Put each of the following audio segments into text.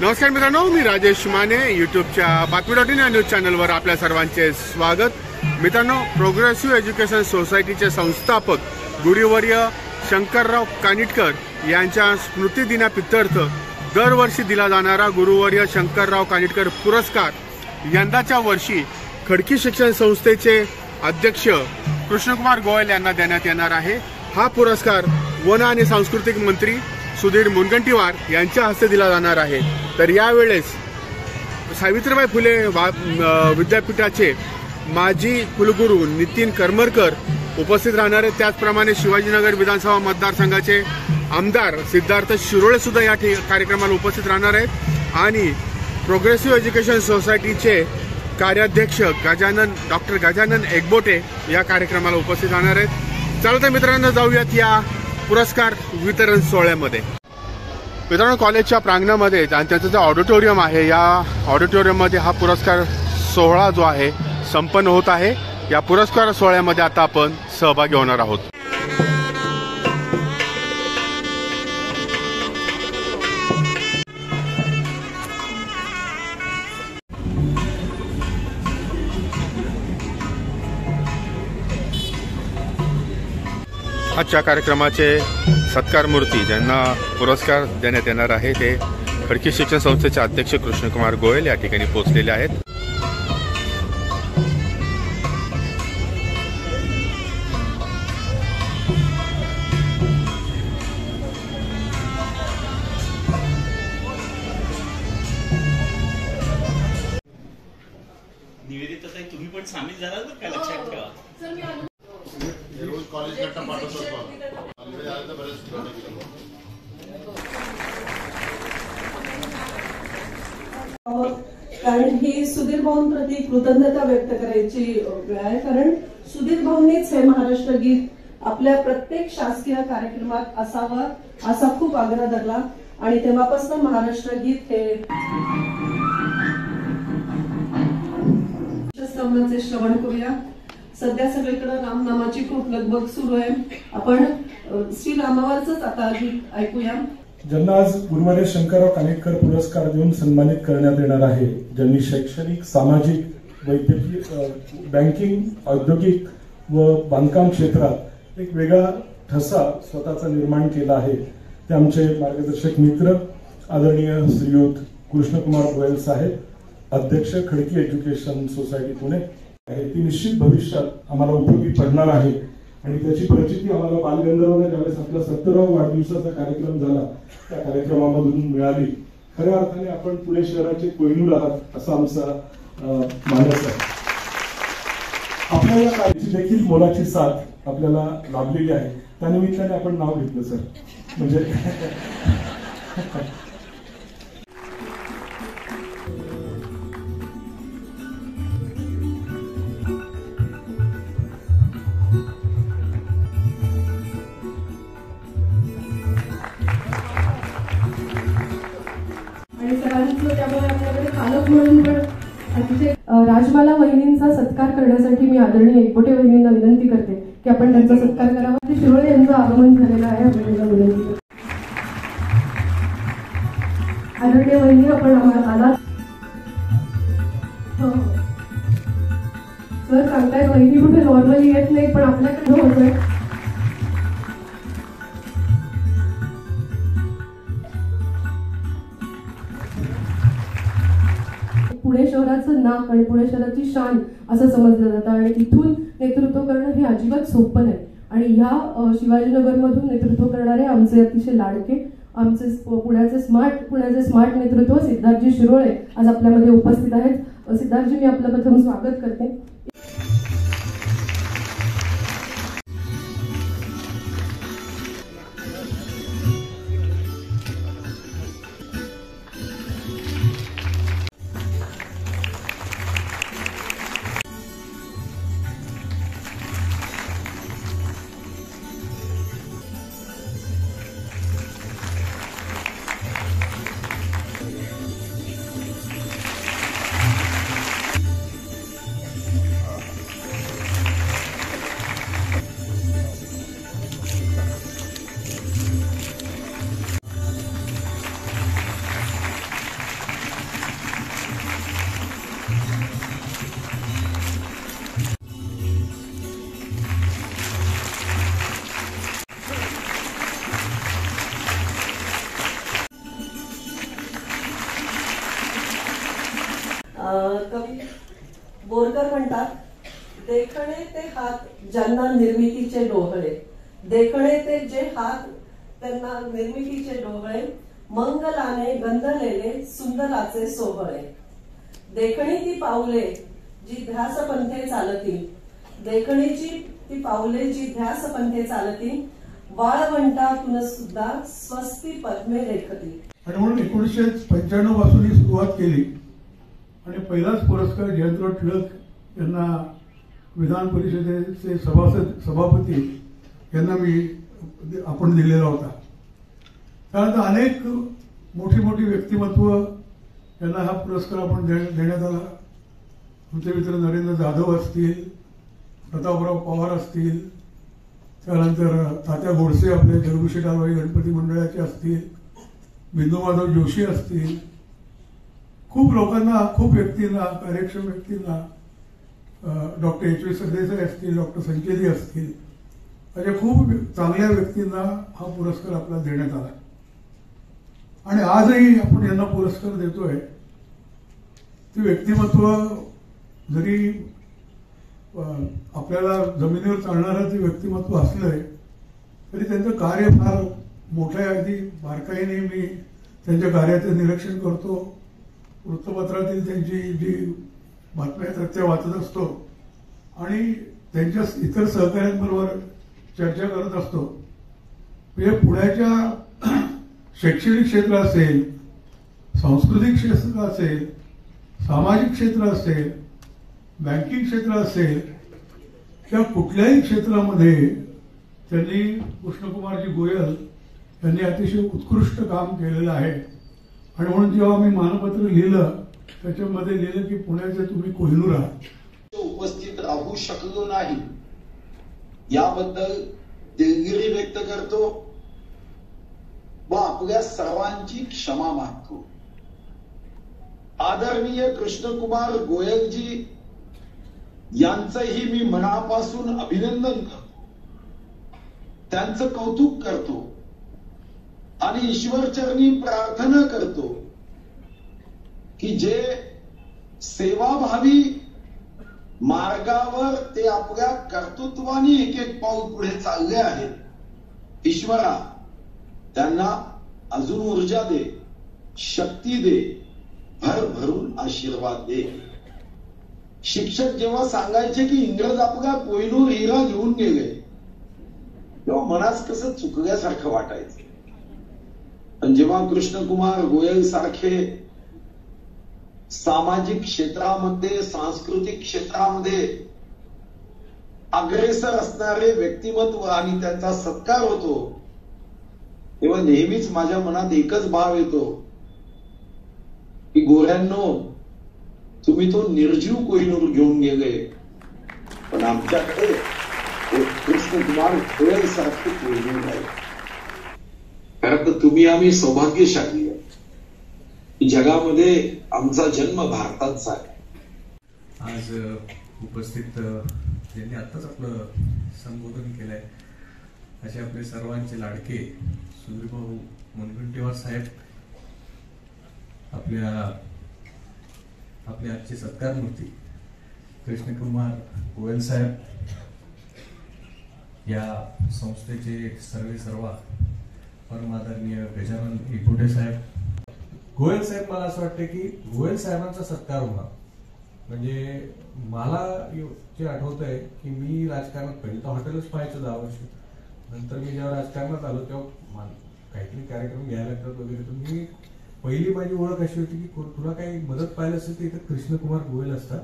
नमस्कार मित्रांनो मी राजेश माने युट्यूबच्या बातमी डॉट इन या न्यूज चॅनलवर आपल्या सर्वांचे स्वागत. मित्रांनो प्रोग्रेसिव्ह एज्युकेशन सोसायटीचे संस्थापक गुरुवर्य शंकरराव कानिटकर यांच्या स्मृतिदिनाप्रित्यर्थ दरवर्षी दिला जाणारा गुरुवर्य शंकरराव कानिटकर पुरस्कार यंदाच्या वर्षी खडकी शिक्षण संस्थेचे अध्यक्ष कृष्णकुमार गोयल यांना देण्यात येणार आहे. हा पुरस्कार वन आणि सांस्कृतिक मंत्री सुधीर मुनगंटीवार यांच्या हस्ते दिला जाणार आहे. तर यावेळेस सावित्रीबाई फुले वा- विद्यापीठाचे माजी कुलगुरू नितीन करमरकर उपस्थित राहणार आहेत. त्याचप्रमाणे शिवाजीनगर विधानसभा मतदारसंघाचे आमदार सिद्धार्थ शिरोळे सुद्धा या ठि- कार्यक्रमाला उपस्थित राहणार आहेत. आणि प्रोग्रेसिव्ह एज्युकेशन सोसायटीचे कार्याध्यक्ष गजानन डॉक्टर गजानन एकबोटे या कार्यक्रमाला उपस्थित राहणार आहेत. चला तर मित्रांनो जाऊयात या पुरस्कार वितरण सोहळ्यामध्ये. मित्रांनो कॉलेजच्या प्रांगणामध्ये आणि त्यांचं जे ऑडिटोरियम आहे या ऑडिटोरियममध्ये हा पुरस्कार सोहळा जो आहे संपन्न होत आहे. या पुरस्कार सोहळ्यामध्ये आता आपण सहभागी होणार आहोत. आजच्या कार्यक्रमाचे सत्कार मूर्ती ज्यांना पुरस्कार देण्यात येणार आहे ते खडकी शिक्षण संस्थेचे अध्यक्ष कृष्णकुमार गोयल या ठिकाणी पोहोचलेले आहेत. कारण ही सुधीर भाऊंप्रती कृतज्ञता व्यक्त करायची वेळ आहे. कारण सुधीर भाऊंनीच हे महाराष्ट्र गीत आपल्या प्रत्येक शासकीय कार्यक्रमात असावं असा खूप आग्रह धरला. आणि तेव्हापासून महाराष्ट्र गीत हे श्रवण करूया. सध्या सगळीकडे रामनामाची खूप लगबग सुरू आहे. आपण श्री रामावरच आता ऐकूया. ज्यांना आज गुरुवारी शंकरराव कानेटकर पुरस्कार देऊन सन्मानित करण्यात येणार आहे ज्यांनी शैक्षणिक सामाजिक वैद्यकीय बँकिंग औद्योगिक व बांधकाम क्षेत्रात एक वेगळा ठसा स्वतःचा निर्माण केला आहे. ते आमचे मार्गदर्शक मित्र आदरणीय श्रीयुत कृष्णकुमार गोयल साहेब अध्यक्ष खडकी एज्युकेशन सोसायटी पुणे आहे. ती निश्चित भविष्यात आम्हाला उपयोगी पडणार आहे. आणि त्याची प्रचिती आम्हाला बालगंधर्वने ज्यावेळेस आपला सत्तरावा वाढदिवसाचा कार्यक्रम झाला त्या कार्यक्रमामधून मिळाली. खऱ्या अर्थाने आपण पुणे शहराचे कोयनूर आहात असा आमचा मानस आहे. आपल्या या कार्याची देखील मोलाची साथ आपल्याला लाभलेली आहे. त्यानिमित्ताने आपण नाव घेतलं सर. म्हणजे आणि सरांचं त्यामुळे आपल्याकडे पालक म्हणून पण अतिशय राजमाला वहिनींचा सत्कार करण्यासाठी मी आदरणीय एकबोटे वहिनींना विनंती करते की आपण त्यांचा सत्कार करावा. ते शिरोळे यांचं आगमन झालेलं आहे. आपण त्यांना विनंती आदरणीय वहिनी आपण आम्हाला आला. हो, हो. सर सांगताय वहिनी कुठे नॉर्मली येत नाही पण आपल्याकडे होतोय नाक आणि पुणे शहराची शान असं समजलं जातं. आणि इथून नेतृत्व करणं हे अजिबात सोपं नाही. आणि ह्या शिवाजीनगरमधून नेतृत्व करणारे आमचे अतिशय लाडके आमचे पुण्याचे स्मार्ट पुण्याचे स्मार्ट नेतृत्व सिद्धार्थजी शिरोळे आज आपल्यामध्ये उपस्थित आहेत. सिद्धार्थजी मी आपलं प्रथम स्वागत करते. हात ज्यांना निर्मितीचे डोहळे देखणे ते जे हात त्यांना निर्मितीचे डोहळे मंगलाने गंधलेले सुंदराचे सोहळे. देखणी ती पाऊले जी ध्यास पंथे चालतील देखणीची ती पाऊले जी ध्यास पंथे चालतील बाळवंटातून सुद्धा स्वस्ती पद्मे लेखती आणि म्हणून एकोणीसशे पंच्याण्णवपासून ही सुरुवात केली. आणि पहिलाच पुरस्कार जयंतराव टिळक यांना विधान परिषदेचे सभासद सभापती यांना मी आपण दिलेला होता. त्यानंतर अनेक मोठी मोठी व्यक्तिमत्व यांना हा पुरस्कार आपण दे- देण्यात आला. आमचे मित्र नरेंद्र जाधव असतील प्रतापराव पवार असतील त्यानंतर तात्या गोडसे आपले दरगुशी डालवाई गणपती मंडळाचे असतील बिंदू माधव जोशी असतील. खूप लोकांना खूप व्यक्तींना कार्यक्षम व्यक्तींना डॉक्टर एच व्ही सरदेसाई असतील डॉक्टर संचेरी असतील. अशा खूप चांगल्या व्यक्तींना हा पुरस्कार आपल्याला देण्यात आला. आणि आजही आपण यांना पुरस्कार देतोय. ती व्यक्तिमत्व जरी आपल्याला जमिनीवर चालणारं ते व्यक्तिमत्व असलंय तरी त्यांचं कार्य फार मोठं आहे अगदी बारकाईने मी त्यांच्या कार्याचं निरीक्षण करतो. वृत्तपत्रातील त्यांची जी बातम्या येतात त्या वाचत असतो आणि त्यांच्या इतर सहकाऱ्यांबरोबर चर्चा करत असतो. म्हणजे पुण्याच्या शैक्षणिक क्षेत्र असेल सांस्कृतिक क्षेत्र असेल सामाजिक क्षेत्र असेल बँकिंग क्षेत्र असेल त्या कुठल्याही क्षेत्रामध्ये त्यांनी कृष्णकुमारजी गोयल यांनी अतिशय उत्कृष्ट काम केलेलं आहे. आणि म्हणून जेव्हा मी मानपत्र लिहिलं त्याच्यामध्ये लिहिलं की पुण्याचे तुम्ही कोहिनूर आहात. उपस्थित राहू शकलो नाही. याबद्दल दिलगिरी व्यक्त करतो. व आपल्या सर्वांची क्षमा मागतो. आदरणीय कृष्णकुमार गोयलजी यांचंही मी मनापासून अभिनंदन करतो. त्यांचं कौतुक करतो. आणि ईश्वरचरणी प्रार्थना करतो. की जे सेवाभावी मार्गावर ते आपल्या कर्तृत्वाने एक एक पाऊल पुढे चालले आहेत. ईश्वरा त्यांना अजून ऊर्जा दे शक्ती दे भर भरून आशीर्वाद दे. शिक्षक जेव्हा सांगायचे की इंग्रज आपला कोयनूर हिरा घेऊन गेले तेव्हा मनास कसं चुकल्यासारखं वाटायचं. पण जेव्हा कृष्णकुमार गोयल सारखे सामाजिक क्षेत्रामध्ये सांस्कृतिक क्षेत्रामध्ये अग्रेसर असणारे व्यक्तिमत्व आणि त्यांचा सत्कार होतो. तेव्हा नेहमीच माझ्या मनात एकच भाव येतो की गोऱ्यांनो तुम्ही तो निर्जीव कोहिनूर घेऊन गेले. पण आमच्याकडे एक कृष्णकुमार खेळ सारखे कोहिनूर आहे कारण तर तुम्ही आम्ही सौभाग्यशाली आहे की जगामध्ये आमचा जन्म भारताचा आहे. आज उपस्थित ज्यांनी आत्ताच आपलं संबोधन केलंय असे आपले सर्वांचे लाडके सुधीरभाऊ मुनगंटीवार साहेब आपल्या आपले आजचे सत्कार मूर्ती कृष्णकुमार गोयल साहेब या संस्थेचे सर्वे सर्वा परमादरणीय गजानन इपुटे साहेब गोयल साहेब मला असं वाटतं की गोयल साहेबांचा सत्कार होणार. म्हणजे मला जे आठवत आहे की मी राजकारणात पहिले तर हॉटेलच पाहायचं दहा वर्ष. नंतर मी जेव्हा राजकारणात आलो तेव्हा काहीतरी कार्यक्रम घ्यायला लागतात वगैरे. तर मी पहिली माझी ओळख अशी होती की तुला काही मदत पाहिजे असेल तर इथं कृष्णकुमार गोयल असतात.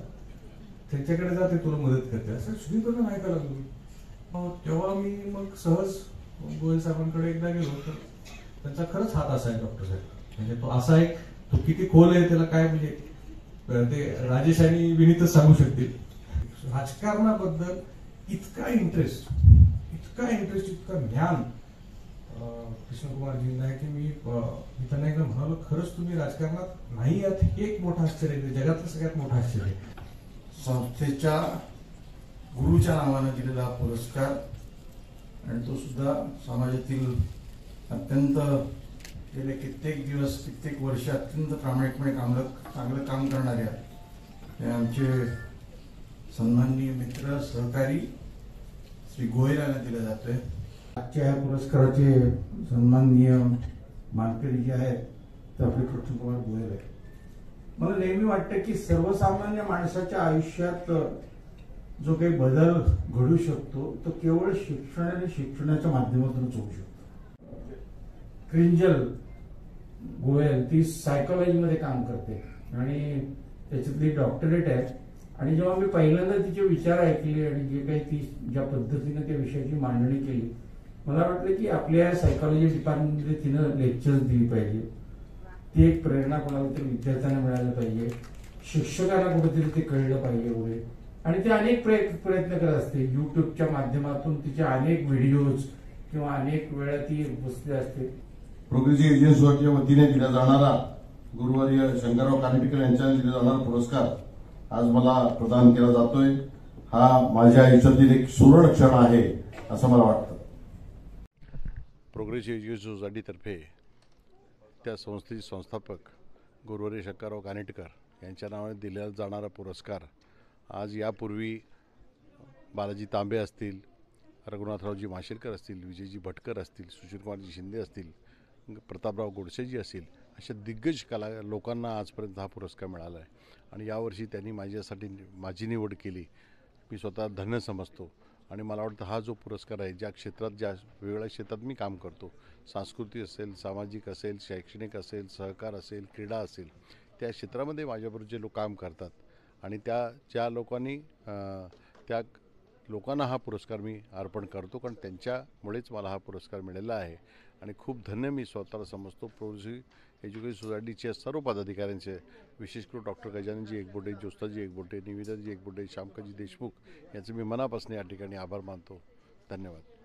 त्यांच्याकडे जाते तुला मदत करते. असं सुनीकडनं ऐकायला लागलो मग तेव्हा मी मग सहज गोयल साहेबांकडे एकदा गेलो तर त्यांचा खरंच हात असा आहे डॉक्टर साहेब. म्हणजे तो असा एक तो किती खोल आहे त्याला काय म्हणजे ते राजेश आणि विनीतच सांगू शकतील. राजकारणाबद्दल इतका इंटरेस्ट इतका इंटरेस्ट इतका ज्ञान. अं, कृष्णकुमारजींना आहे की मी मी त्यांना एकदा म्हणालो खरंच तुम्ही राजकारणात नाही आहात हे एक मोठं आश्चर्य आहे. जगातलं सगळ्यात मोठं आश्चर्य आहे. संस्थेच्या गुरुच्या नावानं दिलेला पुरस्कार आणि तो सुद्धा समाजातील अत्यंत गेले कित्येक दिवस कित्येक वर्ष अत्यंत प्रामाणिकपणे कामलं चांगलं काम करणाऱ्या हे आमचे सन्माननीय मित्र सहकारी श्री गोयल यांना दिला जातोय. आजच्या या पुरस्काराचे सन्माननीय मानकरी जे आहेत ते आपले कृष्णकुमार गोयल आहेत. मला नेहमी वाटतं की सर्वसामान्य माणसाच्या आयुष्यात जो काही बदल घडू शकतो तो केवळ शिक्षण आणि शिक्षणाच्या माध्यमातूनच होऊ शकतो. क्रिंजल गोयल ती सायकोलॉजीमध्ये काम करते. आणि त्याच्यातली डॉक्टरेट आहे आणि जेव्हा मी पहिल्यांदा तिचे विचार ऐकले आणि जे काही ती ज्या पद्धतीने त्या विषयाची मांडणी केली मला वाटलं की आपल्या सायकॉलॉजी डिपार्टमेंटमध्ये तिनं लेक्चर्स दिली पाहिजे. ती एक प्रेरणा कोणाला तरी विद्यार्थ्यांना मिळायला पाहिजे. शिक्षकांना कुठेतरी ते कळलं पाहिजे पुढे आणि ते अनेक प्रयत्न प्रयत्न करत असते. युट्यूबच्या माध्यमातून तिचे अनेक व्हिडिओज किंवा अनेक वेळा ती बसली असते. प्रोग्रेसिव्ह एजन्सीच्या वतीने दिला जाणारा गुरुवारी शंकरराव कानेटकर यांच्याने दिला जाणारा पुरस्कार आज मला प्रदान केला जातोय. हा माझ्या आयुष्यातील एक सुवर्ण क्षण आहे असं मला वाटतं. प्रोग्रेसिव्ह एज्युकेशन सोसायटीतर्फे त्या संस्थेचे संस्थापक गुरुवारी शंकरराव कानेटकर यांच्या नावाने दिला जाणारा पुरस्कार आज यापूर्वी बालाजी तांबे असतील रघुनाथरावजी माशेलकर असतील विजयजी भटकर असतील सुशीलकुमारजी शिंदे असतील प्रतापराव गोडसेजी असतील अशा दिग्गज कला लोकांना आजपर्यंत हा पुरस्कार मिळाला आहे. आणि यावर्षी त्यांनी माझ्यासाठी माझी निवड केली. मी स्वतः धन्य समजतो. आणि मला वाटतं हा जो पुरस्कार आहे ज्या क्षेत्रात ज्या वेगवेगळ्या क्षेत्रात मी काम करतो सांस्कृतिक असेल सामाजिक असेल शैक्षणिक असेल सहकार असेल क्रीडा असेल त्या क्षेत्रामध्ये माझ्याबरोबर जे लोक काम करतात आणि त्या ज्या लोकांनी त्या लोकांना हा पुरस्कार मी अर्पण करतो. कारण त्यांच्यामुळेच मला हा पुरस्कार मिळाला आहे. आणि खूप धन्य मी स्वतःला समजतो. प्रोग्रेसिव्ह एज्युकेशन सोसायटीच्या सर्व पदाधिकाऱ्यांचे विशेष करून डॉक्टर गजाननजी एकबोटे ज्योस्ताजी एकबोटे निवेदाजी एकबोटे श्यामकाजी देशमुख यांचे मी मनापासून या ठिकाणी आभार मानतो. धन्यवाद.